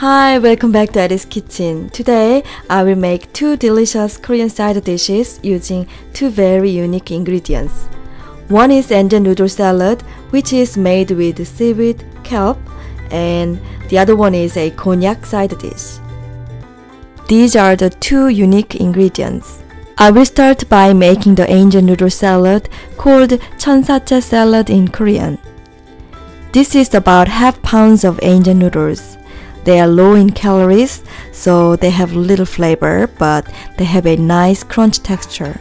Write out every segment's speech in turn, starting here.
Hi, welcome back to Aeri's Kitchen. Today, I will make two delicious Korean side dishes using two very unique ingredients. One is Angel noodle salad, which is made with seaweed, kelp, and the other one is a konjac side dish. These are the two unique ingredients. I will start by making the angel noodle salad called cheonsachae salad in Korean. This is about half pounds of angel noodles. They are low in calories, so they have little flavor, but they have a nice crunch texture.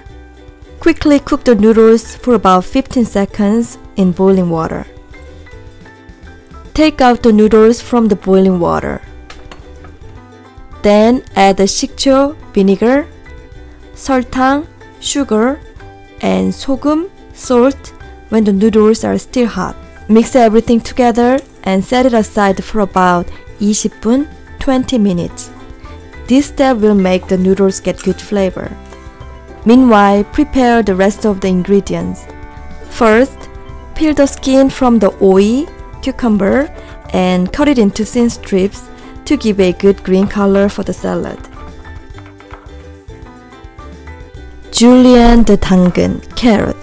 Quickly cook the noodles for about 15 seconds in boiling water. Take out the noodles from the boiling water. Then add the shikcho vinegar, 설탕, sugar, and sogum, salt when the noodles are still hot. Mix everything together and set it aside for about 20분 20 minutes. This step will make the noodles get good flavor. Meanwhile, prepare the rest of the ingredients. First, peel the skin from the oi, cucumber, and cut it into thin strips to give a good green color for the salad. Julienne de 당근, carrot.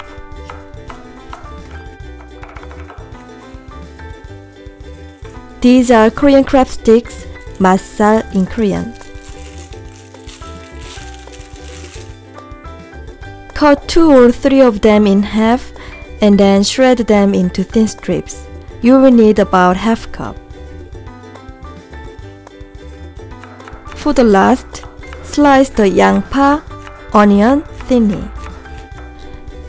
These are Korean crab sticks, matsal in Korean. Cut two or three of them in half and then shred them into thin strips. You will need about half cup. For the last, slice the yangpa, onion thinly.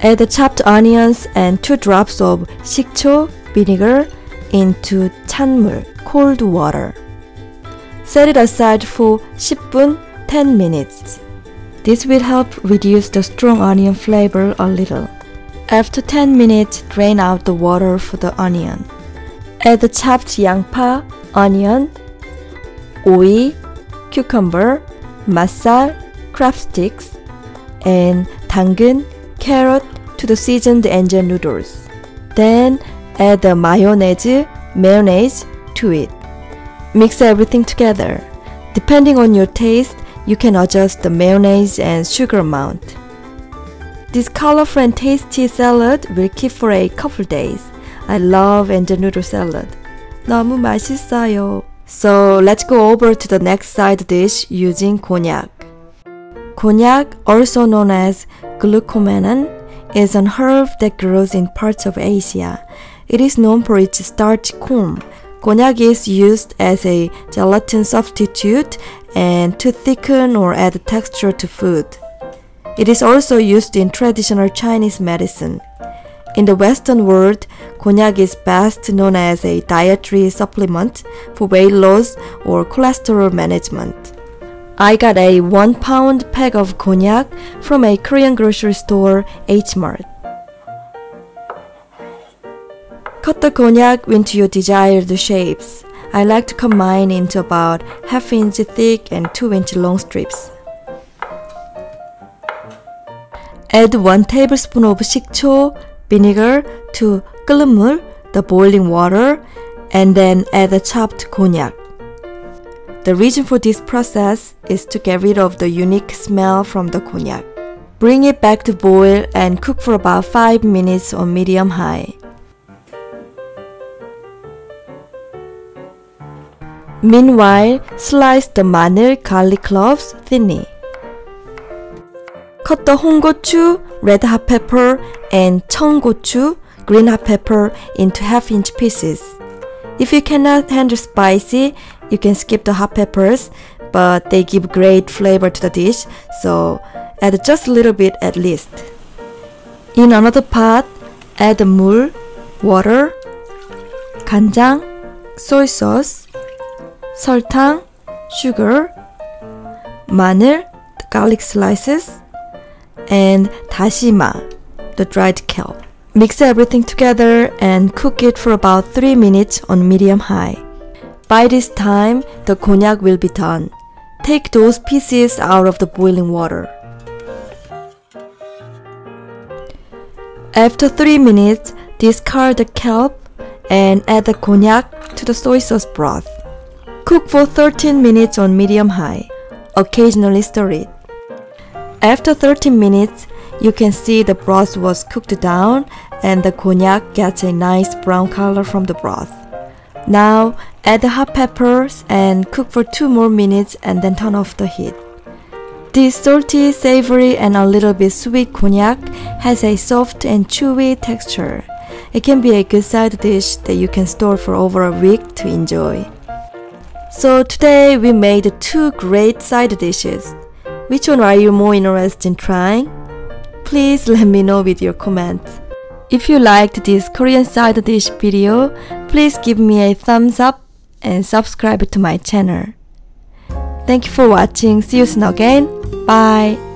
Add the chopped onions and 2 drops of shikcho vinegar into 찬물, cold water. Set it aside for 10분, 10 minutes. This will help reduce the strong onion flavor a little. After 10 minutes, drain out the water for the onion. Add the chopped 양파, onion, 오이, cucumber, masal, crab sticks, and 당근, carrot to the seasoned angel noodles. Then Add the mayonnaise, mayonnaise to it. Mix everything together. Depending on your taste, you can adjust the mayonnaise and sugar amount. This colorful and tasty salad will keep for a couple days. I love angel noodle salad. 너무 맛있어요. So let's go over to the next side dish using konjac. Konjac, also known as glucomannan, is an herb that grows in parts of Asia it is known for its starchy corm. Konjac is used as a gelatin substitute and to thicken or add texture to food. It is also used in traditional Chinese medicine. In the Western world, konjac is best known as a dietary supplement for weight loss or cholesterol management. I got a 1 pound pack of konjac from a Korean grocery store, H Mart. Cut the konjac into your desired shapes. I like to cut mine into about half inch thick and 2 inch long strips. Add 1 tablespoon of 식초, vinegar to 끓는 the boiling water, and then add the chopped konjac. The reason for this process is to get rid of the unique smell from the konjac. Bring it back to boil and cook for about 5 minutes on medium high. Meanwhile, slice the 마늘 garlic cloves thinly. Cut the 홍고추, red hot pepper, and 청고추, green hot pepper into half-inch pieces. If you cannot handle spicy, you can skip the hot peppers, but they give great flavor to the dish, so add just a little bit at least. In another pot, add 물, water, 간장, soy sauce, 설탕, sugar, 마늘, the garlic slices, and 다시마, the dried kelp. Mix everything together and cook it for about 3 minutes on medium high. By this time, the konjac will be done. Take those pieces out of the boiling water. After 3 minutes, discard the kelp and add the konjac to the soy sauce broth. Cook for 13 minutes on medium high. Occasionally stir it. After 13 minutes, you can see the broth was cooked down and the konjac gets a nice brown color from the broth. Now add the hot peppers and cook for 2 more minutes and then turn off the heat. This salty, savory, and a little bit sweet konjac has a soft and chewy texture. It can be a good side dish that you can store for over a week to enjoy. So today we made two great side dishes. Which one are you more interested in trying? Please let me know with your comments. If you liked this Korean side dish video, please give me a thumbs up and subscribe to my channel. Thank you for watching. See you soon again. Bye.